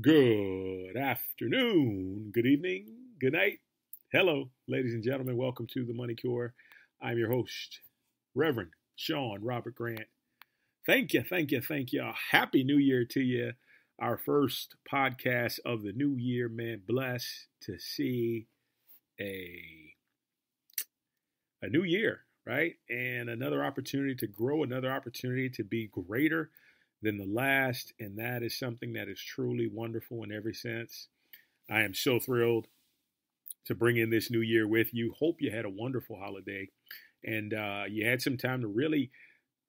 Good afternoon, good evening, good night. Hello, ladies and gentlemen. Welcome to the Money Cure. I'm your host, Reverend Shaun Robert Grant. Thank you, thank you, thank you. Happy New Year to you. Our first podcast of the new year, man. Blessed to see a a new year, right? And another opportunity to grow, another opportunity to be greater than the last. And that is something that is truly wonderful in every sense. I am so thrilled to bring in this new year with you. Hope you had a wonderful holiday and uh, you had some time to really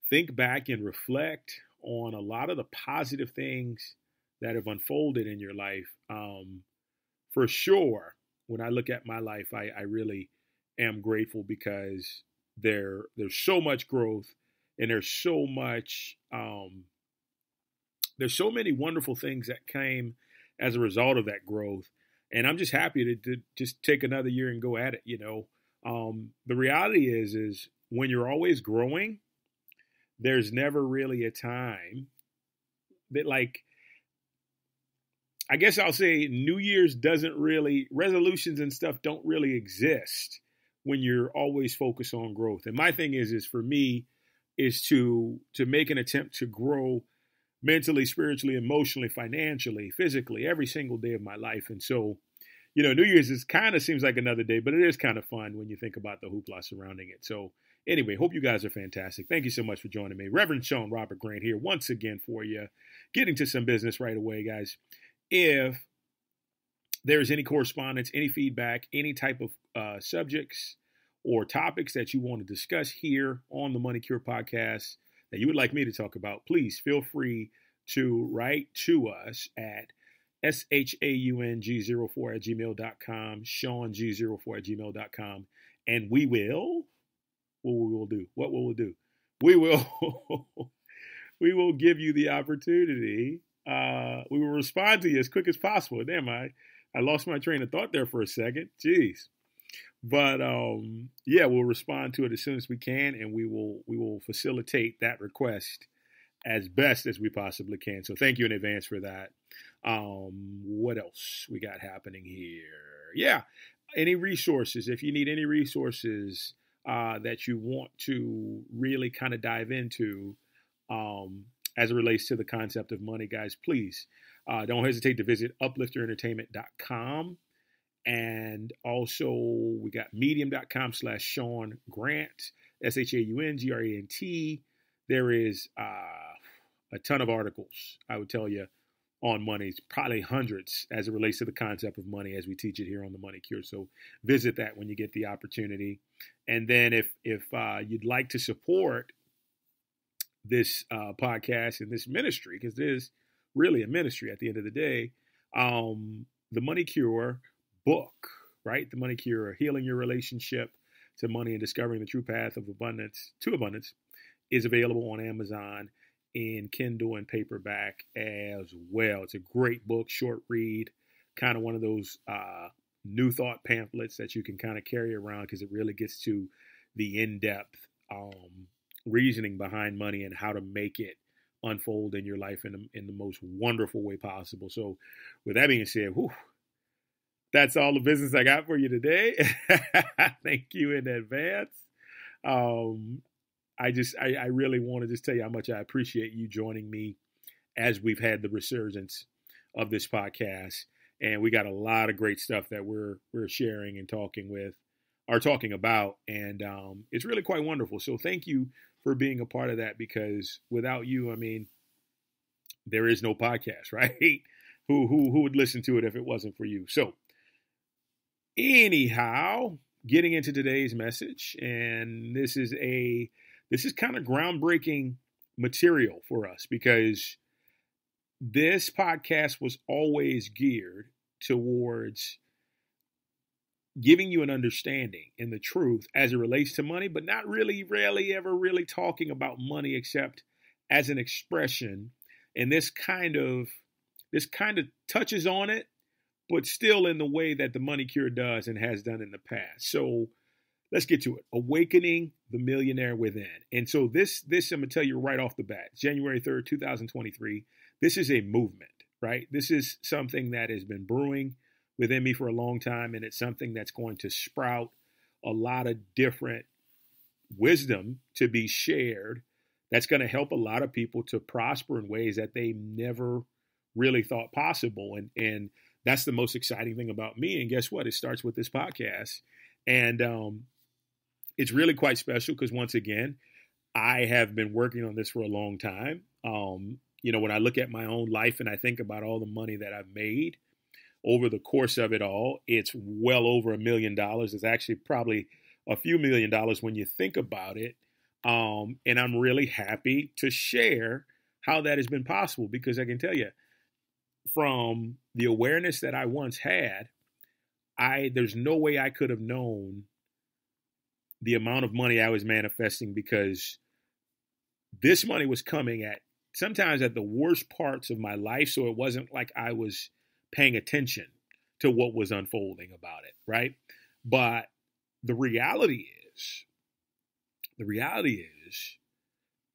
think back and reflect on a lot of the positive things that have unfolded in your life. Um, for sure, when I look at my life, I, I really am grateful because there there's so much growth and there's so much um, there's so many wonderful things that came as a result of that growth. And I'm just happy to, to just take another year and go at it. You know, um, the reality is, is when you're always growing, there's never really a time that like, I guess I'll say New Year's doesn't really, resolutions and stuff don't really exist when you're always focused on growth. And my thing is, is for me, is to to make an attempt to grow mentally, spiritually, emotionally, financially, physically, every single day of my life. And so, you know, New Year's is kind of seems like another day, but it is kind of fun when you think about the hoopla surrounding it. So, anyway, hope you guys are fantastic. Thank you so much for joining me. Reverend Shaun Robert Grant here once again for you. Getting to some business right away, guys. If there's any correspondence, any feedback, any type of uh, subjects or topics that you want to discuss here on the Money Cure podcast, that you would like me to talk about, please feel free to write to us at shaung04 at gmail.com, shaung04 at gmail.com, and we will, what we will do, what will we do? We will, we will give you the opportunity. Uh, we will respond to you as quick as possible. Damn, I, I lost my train of thought there for a second. Jeez. But um, yeah, we'll respond to it as soon as we can, and we will we will facilitate that request as best as we possibly can. So thank you in advance for that. Um, what else we got happening here? Yeah, any resources? If you need any resources uh, that you want to really kind of dive into um, as it relates to the concept of money, guys, please uh, don't hesitate to visit uplifterentertainment.com. And also, we got medium.com slash Shaun Grant, S H A U N G R A N T. There is uh, a ton of articles, I would tell you, on money, probably hundreds as it relates to the concept of money as we teach it here on the Money Cure. So visit that when you get the opportunity. And then if if uh, you'd like to support this uh, podcast and this ministry, because it is really a ministry at the end of the day, um, the Money Cure book, right? The Money Cure, Healing Your Relationship to Money and Discovering the True Path of Abundance to Abundance, is available on Amazon in Kindle and paperback as well. It's a great book, short read, kind of one of those uh, new thought pamphlets that you can kind of carry around because it really gets to the in depth um, reasoning behind money and how to make it unfold in your life in the, in the most wonderful way possible. So, with that being said, whew, that's all the business I got for you today. Thank you in advance. Um, I just, I, I really want to just tell you how much I appreciate you joining me as we've had the resurgence of this podcast. And we got a lot of great stuff that we're we're sharing and talking with, are talking about, and um, it's really quite wonderful. So thank you for being a part of that because without you, I mean, there is no podcast, right? who who who would listen to it if it wasn't for you? So anyhow, getting into today's message, and this is a this is kind of groundbreaking material for us because this podcast was always geared towards giving you an understanding and the truth as it relates to money, but not really, rarely ever really talking about money except as an expression. And this kind of this kind of touches on it, but still in the way that the money cure does and has done in the past. So let's get to it. Awakening the millionaire within. And so this this I'm gonna tell you right off the bat, January 3rd, 2023. This is a movement, right? This is something that has been brewing within me for a long time, and it's something that's going to sprout a lot of different wisdom to be shared that's going to help a lot of people to prosper in ways that they never really thought possible and and that's the most exciting thing about me and guess what it starts with this podcast and um, it's really quite special because once again i have been working on this for a long time um, you know when i look at my own life and i think about all the money that i've made over the course of it all, it's well over a million dollars. It's actually probably a few million dollars when you think about it. Um, and I'm really happy to share how that has been possible because I can tell you from the awareness that I once had, I there's no way I could have known the amount of money I was manifesting because this money was coming at sometimes at the worst parts of my life. So it wasn't like I was paying attention to what was unfolding about it, right? But the reality is, the reality is,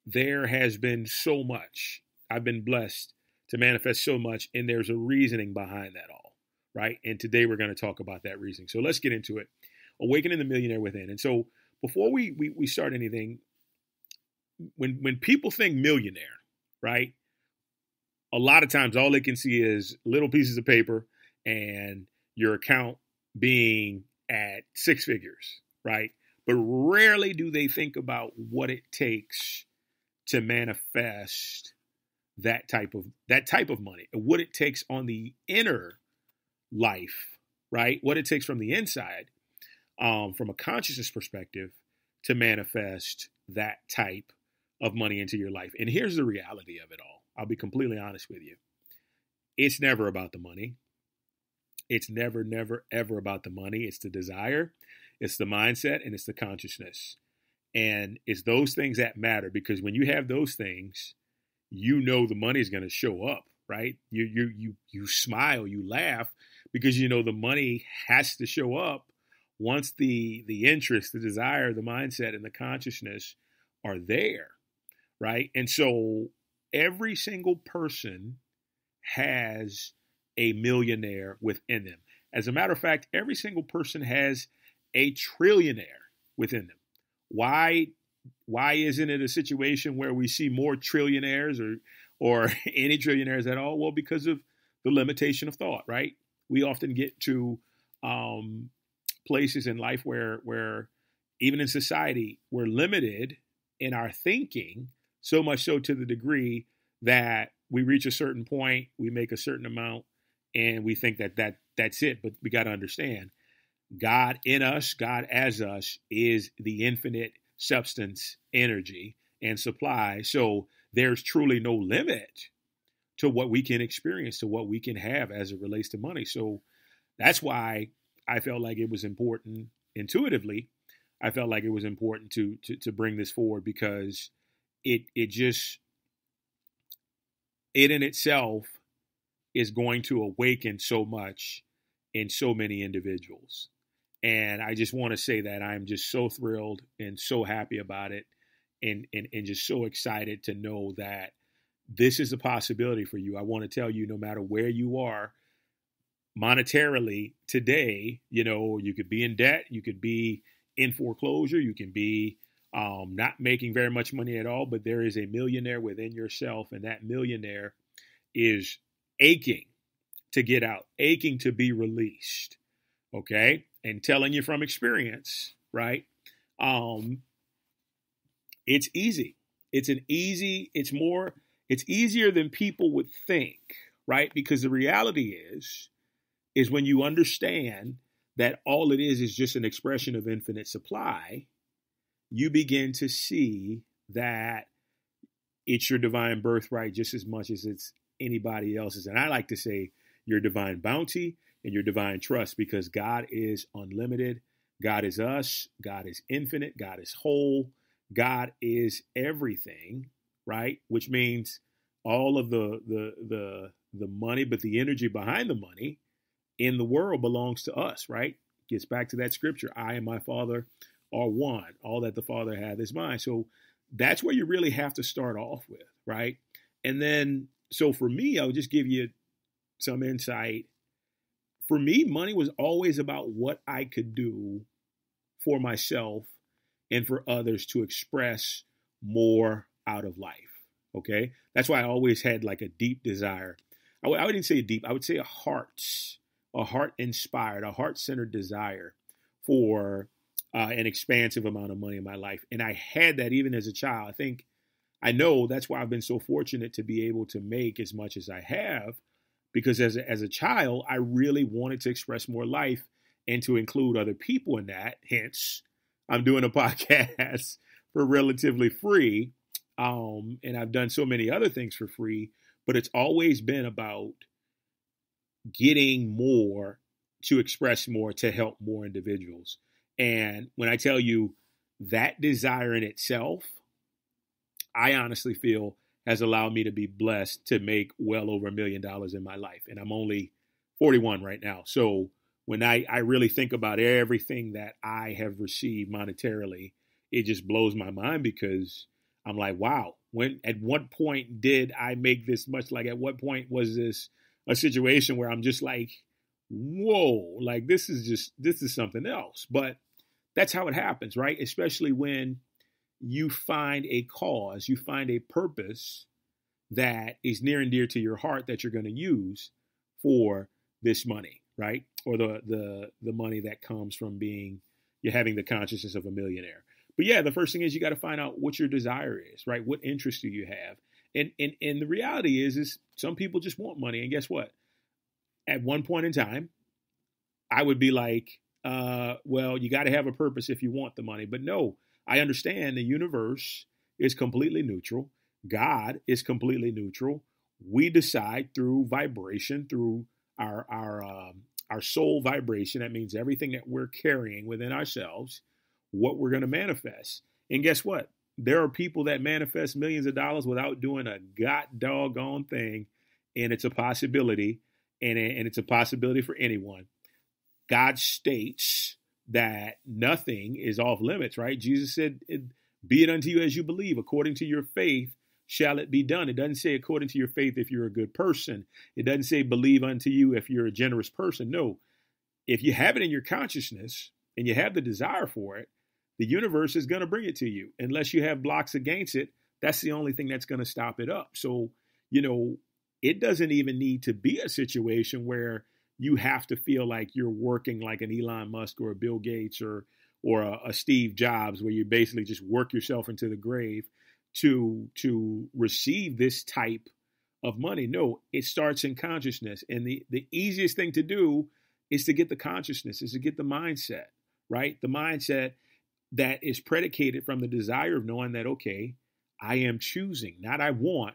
there has been so much. I've been blessed to manifest so much, and there's a reasoning behind that all, right? And today we're going to talk about that reasoning. So let's get into it. Awakening the millionaire within. And so before we we, we start anything, when when people think millionaire, right? a lot of times all they can see is little pieces of paper and your account being at six figures, right? But rarely do they think about what it takes to manifest that type of that type of money what it takes on the inner life, right? What it takes from the inside, um, from a consciousness perspective, to manifest that type of money into your life. And here's the reality of it all I'll be completely honest with you. It's never about the money. It's never, never, ever about the money. It's the desire, it's the mindset, and it's the consciousness. And it's those things that matter because when you have those things, you know the money is going to show up, right? You you you you smile, you laugh because you know the money has to show up once the the interest, the desire, the mindset, and the consciousness are there, right? And so every single person has a millionaire within them. As a matter of fact, every single person has a trillionaire within them. Why why isn't it a situation where we see more trillionaires or or any trillionaires at all? Well, because of the limitation of thought, right? We often get to um, places in life where where even in society we're limited in our thinking so much so to the degree that we reach a certain point, we make a certain amount, and we think that that that's it. But we got to understand, God in us, God as us, is the infinite substance, energy, and supply. So there's truly no limit to what we can experience, to what we can have as it relates to money. So that's why I felt like it was important intuitively. I felt like it was important to to, to bring this forward because it it just it in itself is going to awaken so much in so many individuals. And I just want to say that I'm just so thrilled and so happy about it and, and, and just so excited to know that this is a possibility for you. I want to tell you, no matter where you are monetarily today, you know, you could be in debt, you could be in foreclosure, you can be um, not making very much money at all, but there is a millionaire within yourself, and that millionaire is aching to get out, aching to be released. Okay, and telling you from experience, right? Um, it's easy. It's an easy. It's more. It's easier than people would think, right? Because the reality is, is when you understand that all it is is just an expression of infinite supply you begin to see that it's your divine birthright just as much as it's anybody else's. And I like to say your divine bounty and your divine trust because God is unlimited. God is us. God is infinite. God is whole. God is everything, right? Which means all of the the the the money, but the energy behind the money in the world belongs to us, right? Gets back to that scripture. I and my Father are one. All that the Father hath is mine. So that's where you really have to start off with, right? And then, so for me, I'll just give you some insight. For me, money was always about what I could do for myself and for others to express more out of life. Okay. That's why I always had like a deep desire. I w- I wouldn't say deep, I would say a heart, a heart inspired, a heart centered desire for uh, an expansive amount of money in my life. And I had that even as a child. I think I know that's why I've been so fortunate to be able to make as much as I have because as a, as a child, I really wanted to express more life and to include other people in that. Hence, I'm doing a podcast for relatively free. Um, and I've done so many other things for free, but it's always been about getting more to express more to help more individuals. And when I tell you that desire in itself, I honestly feel has allowed me to be blessed to make well over a million dollars in my life. And I'm only 41 right now. So when I, I really think about everything that I have received monetarily, it just blows my mind because I'm like, wow, when at what point did I make this much? Like at what point was this a situation where I'm just like, whoa, like this is just this is something else. But that's how it happens, right? Especially when you find a cause, you find a purpose that is near and dear to your heart that you're going to use for this money, right? Or the the the money that comes from being you're having the consciousness of a millionaire. But yeah, the first thing is you got to find out what your desire is, right? What interest do you have? And and and the reality is is some people just want money and guess what? At one point in time, I would be like, uh, well, you got to have a purpose if you want the money. But no, I understand the universe is completely neutral. God is completely neutral. We decide through vibration, through our our um, our soul vibration. That means everything that we're carrying within ourselves, what we're going to manifest. And guess what? There are people that manifest millions of dollars without doing a god doggone thing, and it's a possibility, and and it's a possibility for anyone. God states that nothing is off limits, right? Jesus said, Be it unto you as you believe, according to your faith shall it be done. It doesn't say according to your faith if you're a good person. It doesn't say believe unto you if you're a generous person. No. If you have it in your consciousness and you have the desire for it, the universe is going to bring it to you. Unless you have blocks against it, that's the only thing that's going to stop it up. So, you know, it doesn't even need to be a situation where you have to feel like you're working like an Elon Musk or a Bill Gates or or a, a Steve Jobs, where you basically just work yourself into the grave to to receive this type of money. No, it starts in consciousness, and the the easiest thing to do is to get the consciousness, is to get the mindset right. The mindset that is predicated from the desire of knowing that okay, I am choosing, not I want,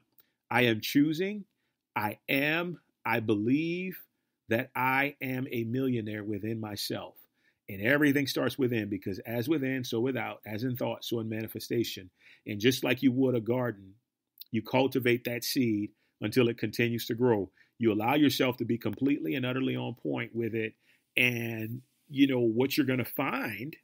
I am choosing, I am, I believe, that I am a millionaire within myself. And everything starts within because as within, so without, as in thought, so in manifestation. And just like you would a garden, you cultivate that seed until it continues to grow. You allow yourself to be completely and utterly on point with it. And, you know, what you're going to find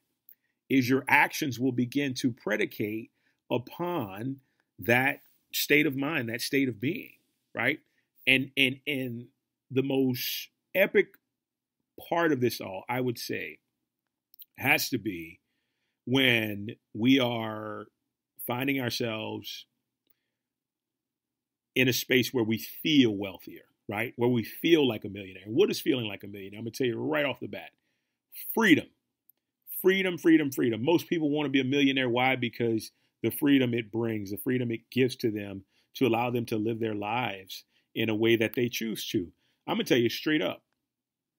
is your actions will begin to predicate upon that state of mind, that state of being, right? And and and the most epic part of this all, I would say, has to be when we are finding ourselves in a space where we feel wealthier, right? Where we feel like a millionaire. What is feeling like a millionaire? I'm going to tell you right off the bat freedom. Freedom, freedom, freedom. Most people want to be a millionaire. Why? Because the freedom it brings, the freedom it gives to them to allow them to live their lives in a way that they choose to. I'm going to tell you straight up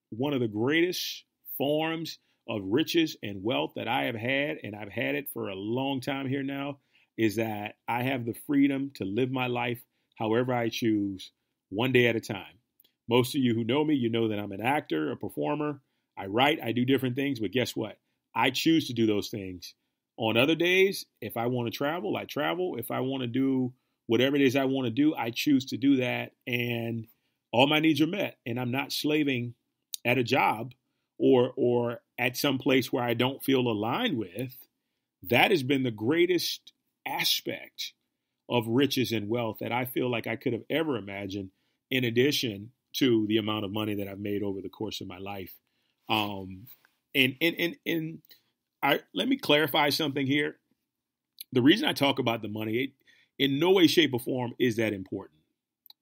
one of the greatest forms of riches and wealth that I have had, and I've had it for a long time here now, is that I have the freedom to live my life however I choose, one day at a time. Most of you who know me, you know that I'm an actor, a performer. I write, I do different things, but guess what? I choose to do those things. On other days, if I want to travel, I travel. If I want to do whatever it is I want to do, I choose to do that. And all my needs are met. And I'm not slaving at a job or or at some place where I don't feel aligned with, that has been the greatest aspect of riches and wealth that I feel like I could have ever imagined, in addition to the amount of money that I've made over the course of my life. Um, and and and and I let me clarify something here. The reason I talk about the money, it, in no way, shape, or form is that important.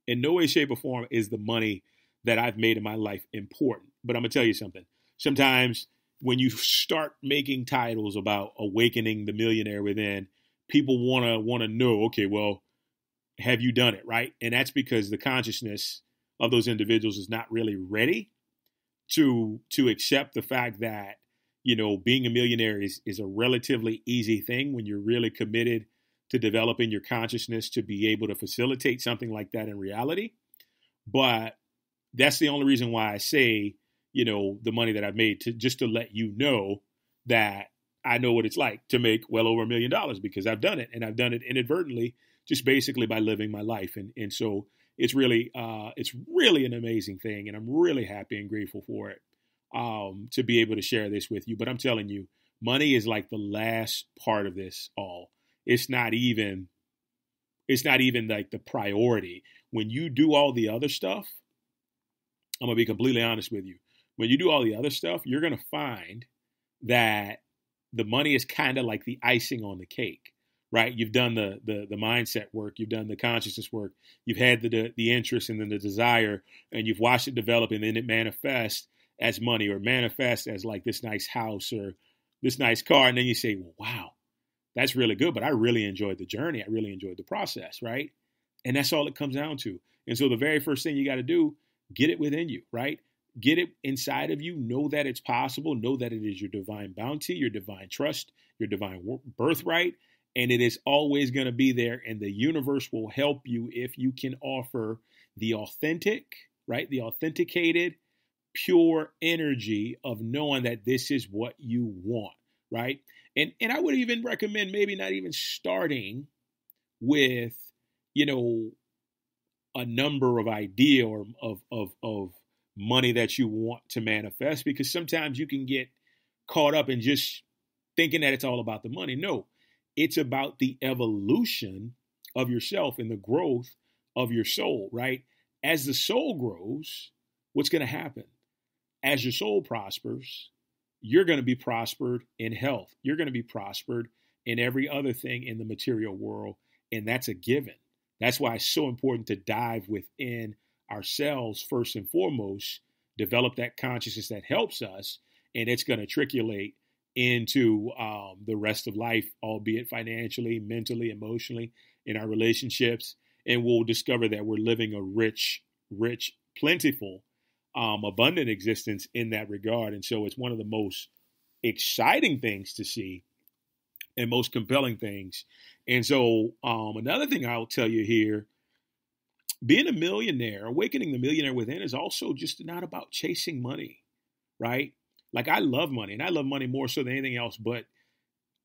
In no way, shape, or form is the money that I've made in my life important. But I'm gonna tell you something. Sometimes when you start making titles about awakening the millionaire within, people wanna wanna know, okay, well, have you done it right? And that's because the consciousness of those individuals is not really ready to to accept the fact that you know being a millionaire is is a relatively easy thing when you're really committed to develop in your consciousness to be able to facilitate something like that in reality. But that's the only reason why I say, you know, the money that I've made to just to let you know that I know what it's like to make well over a million dollars because I've done it and I've done it inadvertently just basically by living my life. And and so it's really uh, it's really an amazing thing, and I'm really happy and grateful for it um, to be able to share this with you. But I'm telling you, money is like the last part of this all. It's not even it's not even like the priority. When you do all the other stuff, I'm gonna be completely honest with you. When you do all the other stuff, you're gonna find that the money is kind of like the icing on the cake right? You've done the the the mindset work, you've done the consciousness work, you've had the the interest and then the desire, and you've watched it develop, and then it manifests as money or manifests as like this nice house or this nice car, and then you say, well, wow, that's really good, but I really enjoyed the journey, I really enjoyed the process, right? And that's all it comes down to. And so the very first thing you got to do, get it within you, right? Get it inside of you. Know that it's possible. Know that it is your divine bounty, your divine trust, your divine birthright, and it is always going to be there and the universe will help you if you can offer the authentic right the authenticated pure energy of knowing that this is what you want right and and i would even recommend maybe not even starting with you know a number of idea or of of of money that you want to manifest because sometimes you can get caught up in just thinking that it's all about the money no it's about the evolution of yourself and the growth of your soul, right? As the soul grows, what's going to happen? As your soul prospers, you're going to be prospered in health. You're going to be prospered in every other thing in the material world. And that's a given. That's why it's so important to dive within ourselves first and foremost, develop that consciousness that helps us, and it's going to triculate into um, the rest of life, albeit financially, mentally, emotionally, in our relationships. And we'll discover that we're living a rich, rich, plentiful, um, abundant existence in that regard. And so it's one of the most exciting things to see and most compelling things. And so, um, another thing I'll tell you here being a millionaire, awakening the millionaire within is also just not about chasing money, right? Like I love money and I love money more so than anything else, but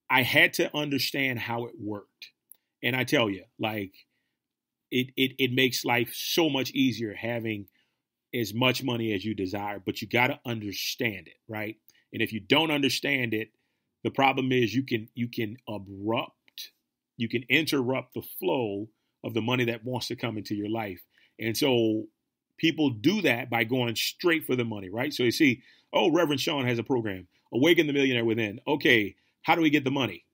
I had to understand how it worked. And I tell you, like it it it makes life so much easier having as much money as you desire, but you got to understand it, right? And if you don't understand it, the problem is you can you can abrupt, you can interrupt the flow of the money that wants to come into your life. And so people do that by going straight for the money, right? So you see, Oh, Reverend Shaun has a program. Awaken the millionaire within. Okay, how do we get the money?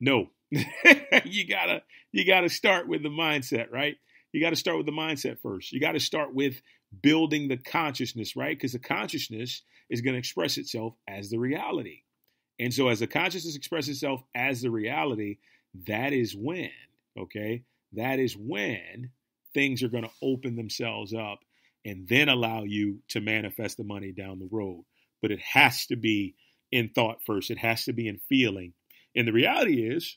No. you gotta you gotta start with the mindset, right? You gotta start with the mindset first. You gotta start with building the consciousness, right? Because the consciousness is going to express itself as the reality. And so as the consciousness expresses itself as the reality, that is when, okay? That is when things are going to open themselves up and then allow you to manifest the money down the road but it has to be in thought first. It has to be in feeling. And the reality is,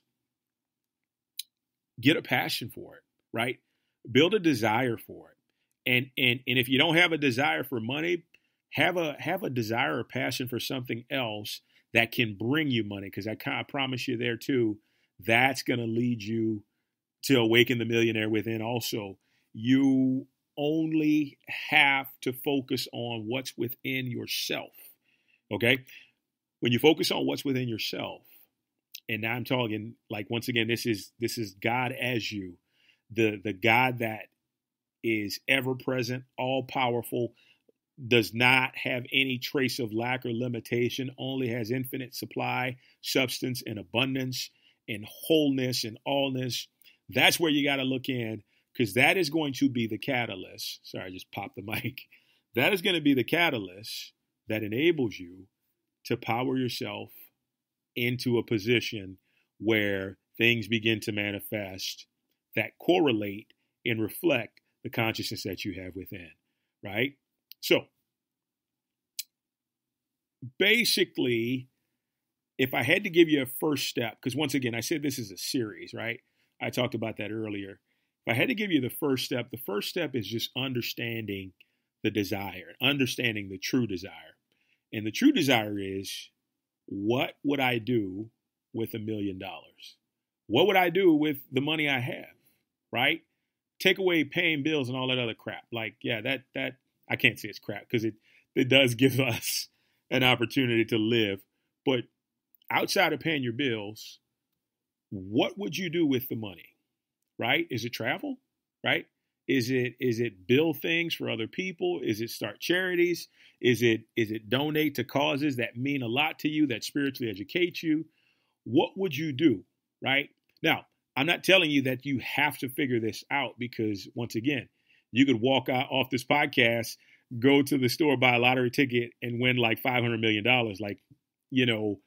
get a passion for it, right? Build a desire for it. And and and if you don't have a desire for money, have a have a desire or passion for something else that can bring you money. Because I kind of promise you there too, that's going to lead you to awaken the millionaire within. Also, you only have to focus on what's within yourself. Okay. When you focus on what's within yourself, and now I'm talking like once again, this is this is God as you, the the God that is ever present, all powerful, does not have any trace of lack or limitation, only has infinite supply, substance, and abundance, and wholeness and allness. That's where you got to look in because that is going to be the catalyst. Sorry, I just popped the mic. That is going to be the catalyst that enables you to power yourself into a position where things begin to manifest that correlate and reflect the consciousness that you have within, right? So, basically, if I had to give you a first step, because once again, I said this is a series, right? I talked about that earlier. If I had to give you the first step, the first step is just understanding the desire, understanding the true desire. And the true desire is what would I do with a million dollars? What would I do with the money I have? Right? Take away paying bills and all that other crap. Like, yeah, that that I can't say it's crap because it it does give us an opportunity to live. But outside of paying your bills, what would you do with the money? Right? Is it travel? Right? Is it is it build things for other people? Is it start charities? Is it is it donate to causes that mean a lot to you that spiritually educate you? What would you do? Right? Now, I'm not telling you that you have to figure this out because once again, you could walk out off this podcast, go to the store, buy a lottery ticket, and win like 500 million dollars. Like, you know,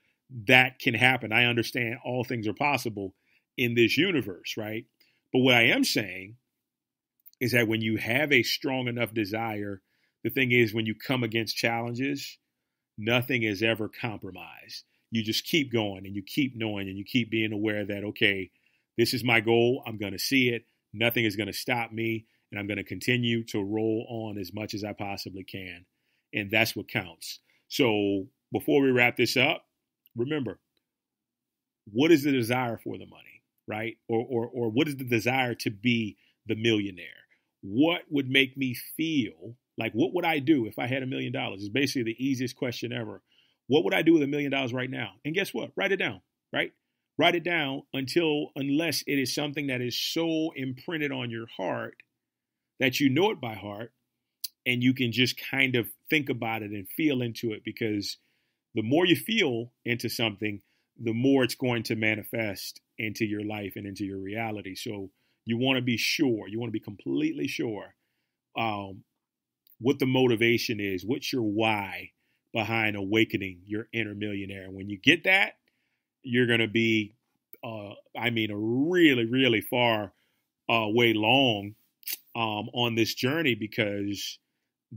that can happen. I understand all things are possible in this universe, right? But what I am saying is that when you have a strong enough desire, the thing is, when you come against challenges, nothing is ever compromised. You just keep going and you keep knowing and you keep being aware that, okay, this is my goal. I'm going to see it. Nothing is going to stop me. And I'm going to continue to roll on as much as I possibly can. And that's what counts. So before we wrap this up, remember what is the desire for the money, right? Or, or, or what is the desire to be the millionaire? What would make me feel like what would I do if I had a million dollars? Is basically the easiest question ever. What would I do with a million dollars right now? And guess what? Write it down, right? Write it down until, unless it is something that is so imprinted on your heart that you know it by heart and you can just kind of think about it and feel into it because the more you feel into something, the more it's going to manifest into your life and into your reality. So you want to be sure, you want to be completely sure um, what the motivation is, what's your why behind awakening your inner millionaire. When you get that, you're going to be, uh, I mean, a really, really far uh, way long um, on this journey because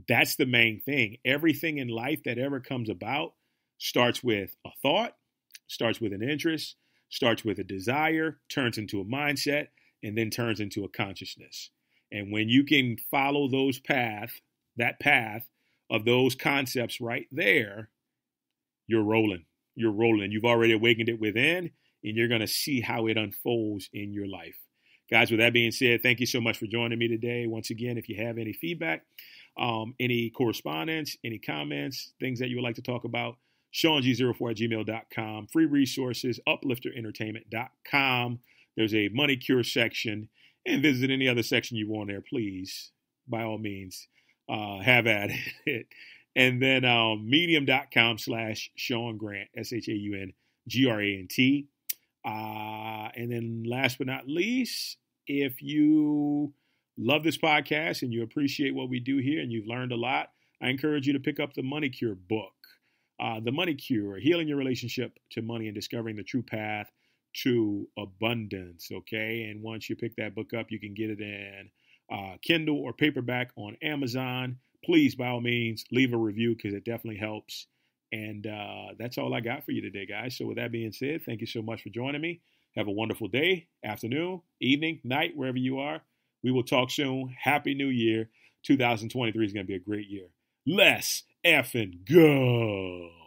that's the main thing. Everything in life that ever comes about starts with a thought, starts with an interest, starts with a desire, turns into a mindset, and then turns into a consciousness. And when you can follow those path, that path of those concepts right there, you're rolling you're rolling. You've already awakened it within, and you're going to see how it unfolds in your life. Guys, with that being said, thank you so much for joining me today. Once again, if you have any feedback, um, any correspondence, any comments, things that you would like to talk about, ShaunG04 at gmail.com, free resources, uplifterentertainment.com. There's a money cure section, and visit any other section you want there, please. By all means, uh, have at it. And then um, medium.com slash Shaun Grant, S H A U N G R A N T. Uh, and then last but not least, if you love this podcast and you appreciate what we do here and you've learned a lot, I encourage you to pick up the Money Cure book. Uh, the Money Cure, Healing Your Relationship to Money and Discovering the True Path to Abundance. Okay. And once you pick that book up, you can get it in uh, Kindle or paperback on Amazon please, by all means, leave a review because it definitely helps. And uh, that's all I got for you today, guys. So, with that being said, thank you so much for joining me. Have a wonderful day, afternoon, evening, night, wherever you are. We will talk soon. Happy New Year. 2023 is going to be a great year. Let's effing go.